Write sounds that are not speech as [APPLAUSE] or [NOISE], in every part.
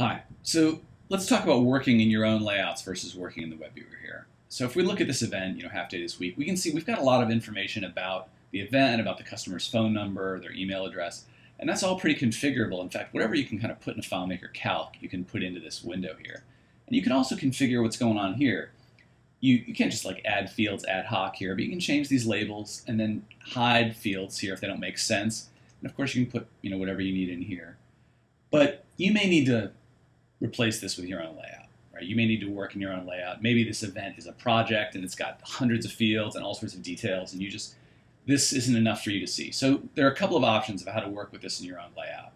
Hi. So let's talk about working in your own layouts versus working in the web viewer here. So if we look at this event, you know, half day this week, we can see we've got a lot of information about the event, about the customer's phone number, their email address, and that's all pretty configurable. In fact, whatever you can kind of put in a FileMaker calc, you can put into this window here. And you can also configure what's going on here. You, you can't just like add fields ad hoc here, but you can change these labels and then hide fields here if they don't make sense. And of course you can put you know whatever you need in here. But you may need to replace this with your own layout. Right? You may need to work in your own layout. Maybe this event is a project and it's got hundreds of fields and all sorts of details, and you just this isn't enough for you to see. So there are a couple of options of how to work with this in your own layout,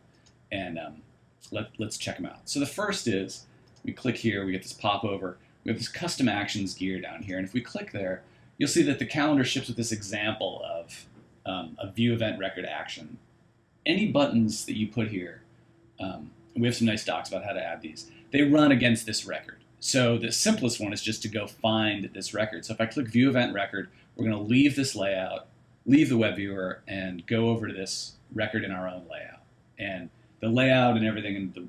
and um, let, let's check them out. So the first is we click here, we get this popover. We have this custom actions gear down here, and if we click there, you'll see that the calendar ships with this example of um, a view event record action. Any buttons that you put here um, we have some nice docs about how to add these. They run against this record. So the simplest one is just to go find this record. So if I click View Event Record, we're going to leave this layout, leave the web viewer, and go over to this record in our own layout. And the layout and everything and the,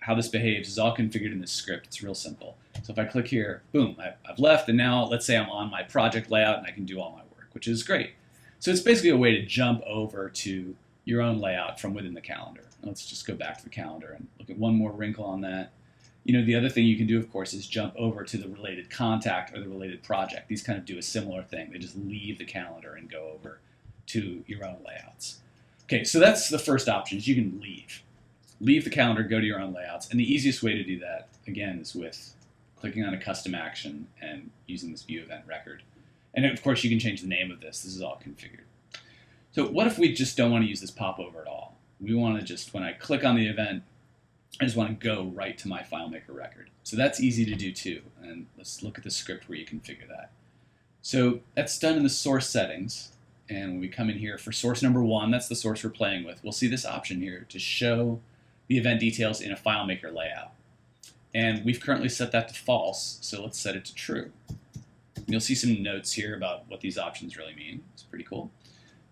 how this behaves is all configured in this script. It's real simple. So if I click here, boom, I've left, and now let's say I'm on my project layout and I can do all my work, which is great. So it's basically a way to jump over to your own layout from within the calendar. Let's just go back to the calendar and look at one more wrinkle on that. You know, the other thing you can do, of course, is jump over to the related contact or the related project. These kind of do a similar thing. They just leave the calendar and go over to your own layouts. Okay, so that's the first option is you can leave. Leave the calendar, go to your own layouts. And the easiest way to do that, again, is with clicking on a custom action and using this view event record. And of course, you can change the name of this. This is all configured. So what if we just don't want to use this popover at all? We want to just, when I click on the event, I just want to go right to my FileMaker record. So that's easy to do too. And let's look at the script where you configure that. So that's done in the source settings. And when we come in here for source number one, that's the source we're playing with, we'll see this option here to show the event details in a FileMaker layout. And we've currently set that to false, so let's set it to true. And you'll see some notes here about what these options really mean. It's pretty cool.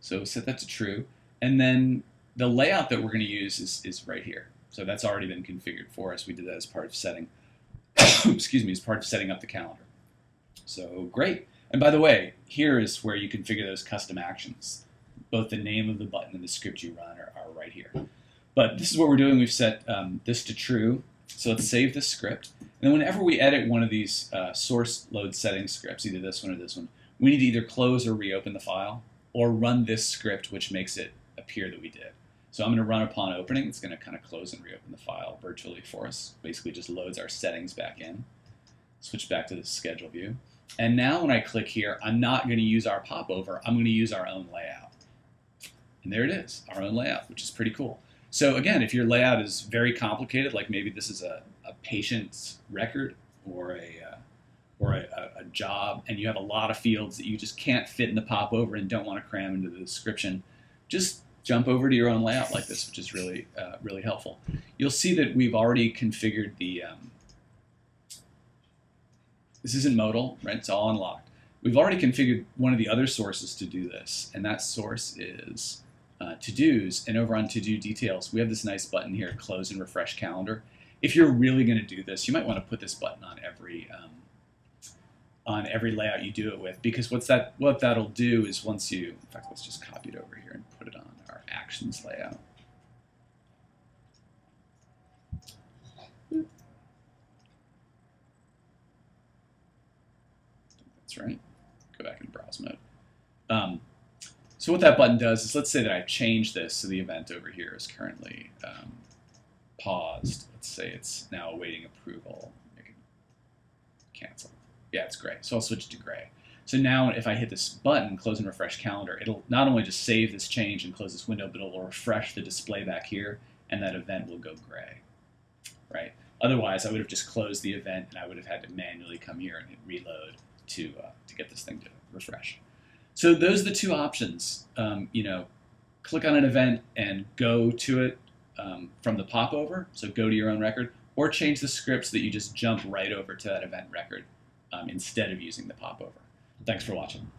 So set that to true. And then the layout that we're going to use is, is right here. So that's already been configured for us. We did that as part of setting, [COUGHS] excuse me, as part of setting up the calendar. So great. And by the way, here is where you configure those custom actions. Both the name of the button and the script you run are, are right here. But this is what we're doing. We've set um, this to true. So let's save this script. And then whenever we edit one of these uh, source load settings scripts, either this one or this one, we need to either close or reopen the file or run this script, which makes it appear that we did. So I'm going to run upon opening. It's going to kind of close and reopen the file virtually for us. Basically just loads our settings back in. Switch back to the schedule view. And now when I click here, I'm not going to use our popover. I'm going to use our own layout. And there it is, our own layout, which is pretty cool. So again, if your layout is very complicated, like maybe this is a, a patient's record or a uh, or a, a, job and you have a lot of fields that you just can't fit in the popover and don't want to cram into the description, just jump over to your own layout like this, which is really, uh, really helpful. You'll see that we've already configured the, um, this isn't modal, right? It's all unlocked. We've already configured one of the other sources to do this, and that source is uh, to-dos. And over on to-do details, we have this nice button here, close and refresh calendar. If you're really going to do this, you might want to put this button on every um, on every layout you do it with because what's that what that'll do is once you in fact let's just copy it over here and put it on our actions layout. That's right. Go back in browse mode. Um, so what that button does is let's say that I change this so the event over here is currently um, paused. Let's say it's now awaiting approval. Cancel yeah, it's gray. So I'll switch it to gray. So now if I hit this button, close and refresh calendar, it'll not only just save this change and close this window, but it'll refresh the display back here, and that event will go gray, right? Otherwise, I would have just closed the event, and I would have had to manually come here and reload to, uh, to get this thing to refresh. So those are the two options. Um, you know, click on an event and go to it um, from the popover, so go to your own record, or change the script so that you just jump right over to that event record um, instead of using the popover. Thanks for watching.